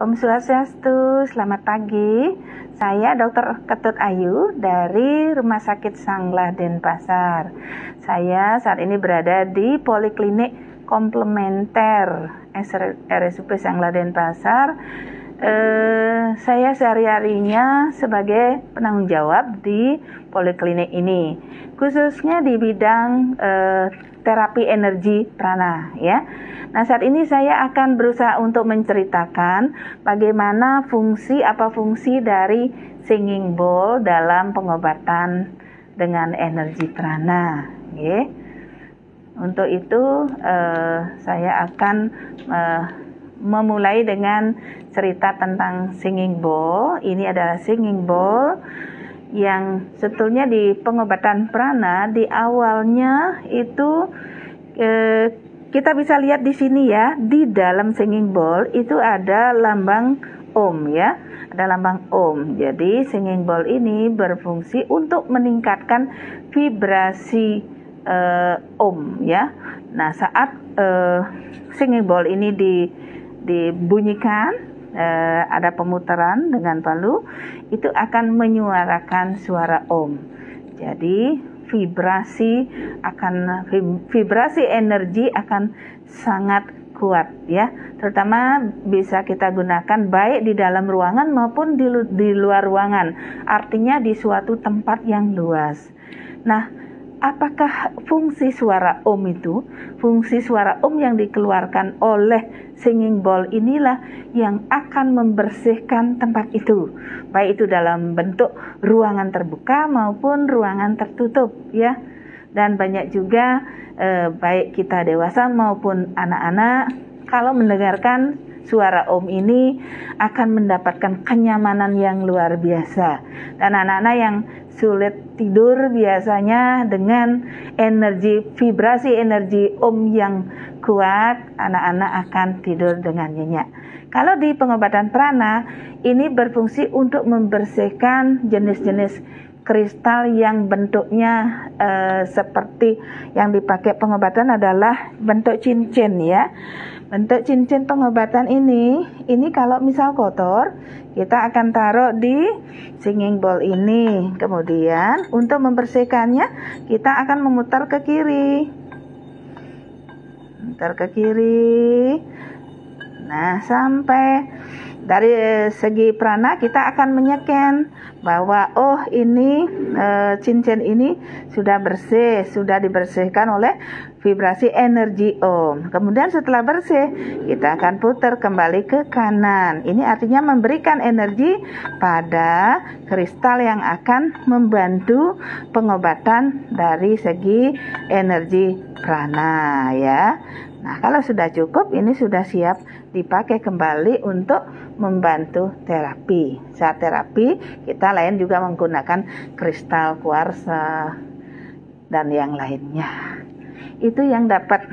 Om Swastiastu, selamat pagi. Saya Dr. Ketut Ayu dari Rumah Sakit Sanglah Denpasar. Saya saat ini berada di Poliklinik Komplementer RSUP Sanglah Denpasar. Eh, saya sehari-harinya sebagai penanggung jawab di poliklinik ini, khususnya di bidang eh, terapi energi prana ya. Nah, saat ini saya akan berusaha untuk menceritakan bagaimana fungsi apa fungsi dari singing bowl dalam pengobatan dengan energi prana, ya. Untuk itu uh, saya akan uh, memulai dengan cerita tentang singing bowl. Ini adalah singing bowl yang sebetulnya di pengobatan prana di awalnya itu eh, kita bisa lihat di sini ya, di dalam singing bowl itu ada lambang Om ya, ada lambang Om. Jadi singing bowl ini berfungsi untuk meningkatkan vibrasi uh, Om ya. Nah saat uh, singing bowl ini di, dibunyikan, uh, ada pemutaran dengan palu, itu akan menyuarakan suara Om. Jadi vibrasi akan vibrasi energi akan sangat kuat ya. Terutama bisa kita gunakan baik di dalam ruangan maupun di, di luar ruangan. Artinya di suatu tempat yang luas. Nah apakah fungsi suara om itu, fungsi suara om yang dikeluarkan oleh singing bowl inilah yang akan membersihkan tempat itu, baik itu dalam bentuk ruangan terbuka maupun ruangan tertutup ya. Dan banyak juga eh, baik kita dewasa maupun anak-anak kalau mendengarkan suara om ini akan mendapatkan kenyamanan yang luar biasa. Dan anak-anak yang sulit tidur biasanya dengan energi vibrasi energi om yang kuat anak-anak akan tidur dengan nyenyak. Kalau di pengobatan prana ini berfungsi untuk membersihkan jenis-jenis kristal yang bentuknya uh, seperti yang dipakai pengobatan adalah bentuk cincin ya. Bentuk cincin pengobatan ini, ini kalau misal kotor, kita akan taruh di singing bowl ini. Kemudian untuk membersihkannya, kita akan memutar ke kiri. Mutar ke kiri. Nah, sampai dari segi prana kita akan menyeken bahwa oh ini e, cincin ini sudah bersih, sudah dibersihkan oleh vibrasi energi Om. Kemudian setelah bersih, kita akan putar kembali ke kanan. Ini artinya memberikan energi pada kristal yang akan membantu pengobatan dari segi energi prana ya. Nah, kalau sudah cukup, ini sudah siap dipakai kembali untuk membantu terapi. Saat terapi, kita lain juga menggunakan kristal kuarsa dan yang lainnya. Itu yang dapat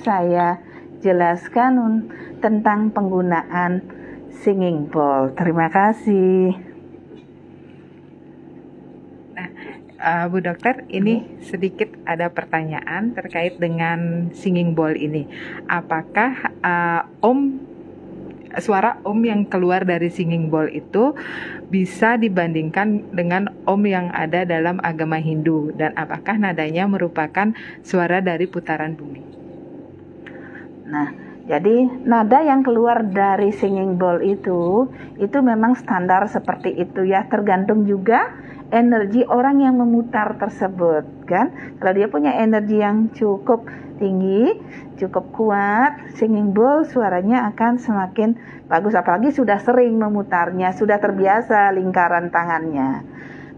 saya jelaskan tentang penggunaan singing bowl. Terima kasih. Uh, Bu Dokter, ini sedikit ada pertanyaan terkait dengan singing bowl ini. Apakah uh, Om suara Om yang keluar dari singing bowl itu bisa dibandingkan dengan Om yang ada dalam agama Hindu dan apakah nadanya merupakan suara dari putaran bumi? Nah, jadi nada yang keluar dari singing bowl itu itu memang standar seperti itu ya, tergantung juga energi orang yang memutar tersebut kan? Kalau dia punya energi yang cukup tinggi cukup kuat singing bowl suaranya akan semakin bagus. Apalagi sudah sering memutarnya sudah terbiasa lingkaran tangannya.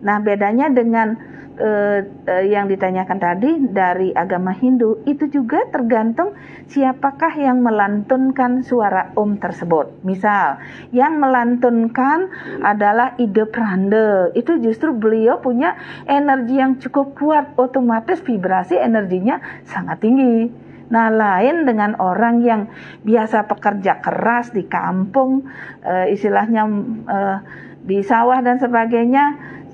Nah bedanya dengan uh, uh, yang ditanyakan tadi dari agama Hindu itu juga tergantung siapakah yang melantunkan suara om tersebut. Misal, yang melantunkan adalah ide prande, itu justru beliau punya energi yang cukup kuat, otomatis vibrasi energinya sangat tinggi. Nah, lain dengan orang yang biasa pekerja keras di kampung, uh, istilahnya uh, di sawah dan sebagainya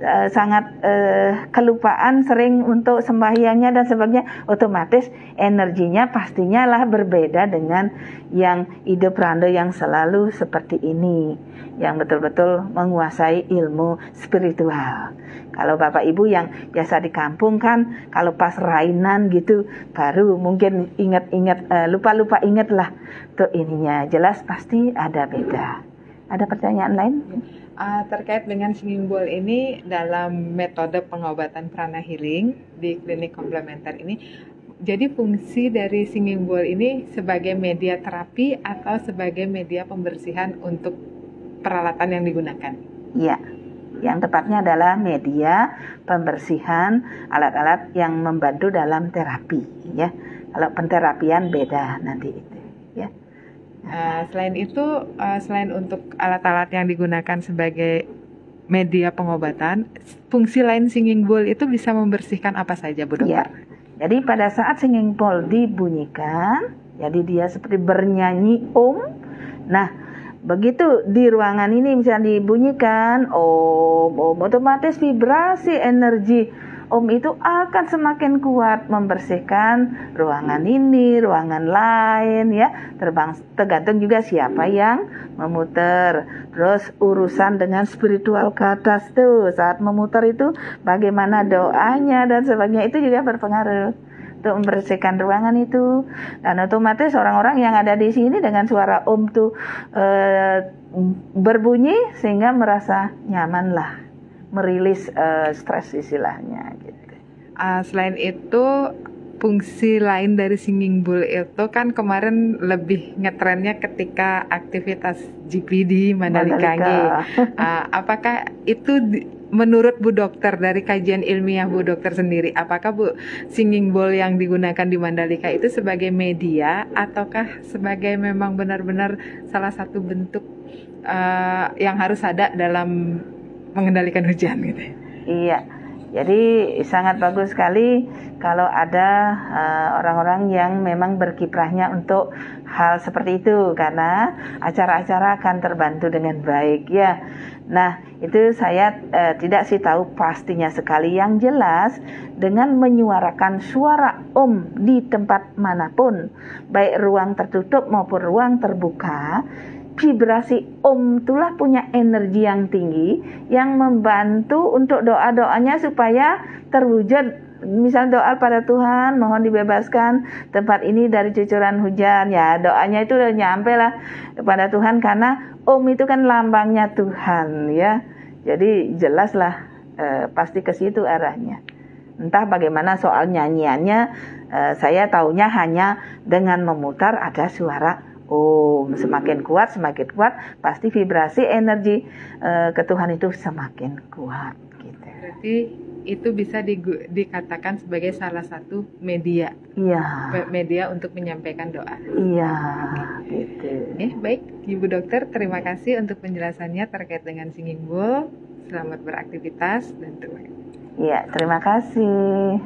uh, sangat uh, kelupaan sering untuk sembahyangnya dan sebagainya otomatis energinya pastinya lah berbeda dengan yang ide pranda yang selalu seperti ini yang betul-betul menguasai ilmu spiritual. Kalau Bapak Ibu yang biasa di kampung kan kalau pas rainan gitu baru mungkin ingat-ingat uh, lupa-lupa ingat lah tuh ininya jelas pasti ada beda. Ada pertanyaan lain? Uh, terkait dengan bowl ini dalam metode pengobatan prana healing di klinik komplementer ini jadi fungsi dari singing bowl ini sebagai media terapi atau sebagai media pembersihan untuk peralatan yang digunakan? Iya. Yang tepatnya adalah media pembersihan alat-alat yang membantu dalam terapi, ya. Kalau penterapian beda nanti itu. Uh, selain itu, uh, selain untuk alat-alat yang digunakan sebagai media pengobatan, fungsi lain singing bowl itu bisa membersihkan apa saja, Bu Dokter? Ya. Jadi pada saat singing bowl dibunyikan, jadi dia seperti bernyanyi om. Nah, begitu di ruangan ini misalnya dibunyikan om, om otomatis vibrasi energi om itu akan semakin kuat membersihkan ruangan ini, ruangan lain ya. Terbang tergantung juga siapa yang memutar. Terus urusan dengan spiritual ke atas tuh saat memutar itu bagaimana doanya dan sebagainya itu juga berpengaruh untuk membersihkan ruangan itu dan otomatis orang-orang yang ada di sini dengan suara om tuh e, berbunyi sehingga merasa nyaman lah merilis uh, stres istilahnya gitu. Uh, selain itu fungsi lain dari singing bowl itu kan kemarin lebih ngetrennya ketika aktivitas GPD Mandalika. Uh, apakah itu di, menurut Bu Dokter dari kajian ilmiah Bu Dokter sendiri, apakah Bu singing bowl yang digunakan di Mandalika itu sebagai media ataukah sebagai memang benar-benar salah satu bentuk uh, yang harus ada dalam mengendalikan hujan gitu. Iya. Jadi sangat bagus sekali kalau ada uh, orang-orang yang memang berkiprahnya untuk hal seperti itu karena acara-acara akan terbantu dengan baik ya. Nah, itu saya uh, tidak sih tahu pastinya sekali yang jelas dengan menyuarakan suara om di tempat mana pun, baik ruang tertutup maupun ruang terbuka, vibrasi Om itulah punya energi yang tinggi yang membantu untuk doa-doanya supaya terwujud. Misal doa pada Tuhan mohon dibebaskan tempat ini dari cucuran hujan. Ya doanya itu udah nyampe lah kepada Tuhan karena Om itu kan lambangnya Tuhan ya. Jadi jelaslah eh, pasti ke situ arahnya. Entah bagaimana soal nyanyiannya eh, saya taunya hanya dengan memutar ada suara Oh, semakin kuat, semakin kuat, pasti vibrasi energi uh, ke Tuhan itu semakin kuat. Gitu. Berarti itu bisa di, dikatakan sebagai salah satu media. Iya. Media untuk menyampaikan doa. Iya, gitu. Eh, baik, Ibu Dokter, terima kasih untuk penjelasannya terkait dengan singing bowl. Selamat beraktivitas dan terima kasih. Iya, terima kasih.